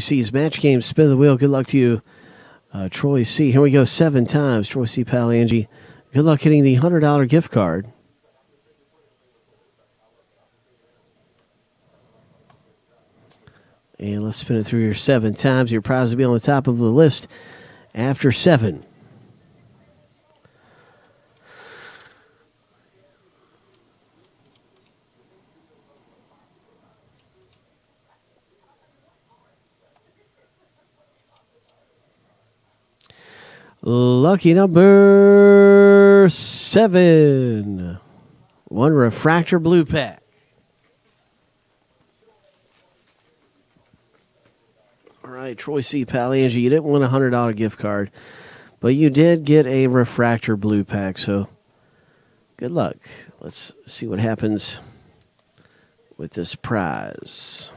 C's match game. Spin the wheel. Good luck to you, uh, Troy C. Here we go. Seven times. Troy C. Palangi. Good luck hitting the hundred dollar gift card. And let's spin it through here seven times. Your prize will be on the top of the list after seven. Lucky number seven. One refractor blue pack. All right, Troy C. Palangi, you didn't win a $100 gift card, but you did get a refractor blue pack, so good luck. Let's see what happens with this prize.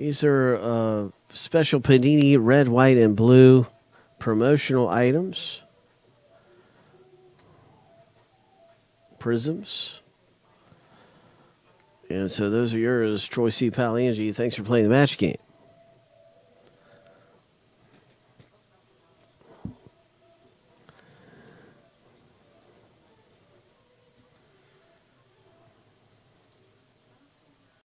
These are uh, special Panini red, white, and blue promotional items. Prizms. And so those are yours, Troy C. Palangi. Thanks for playing the match game.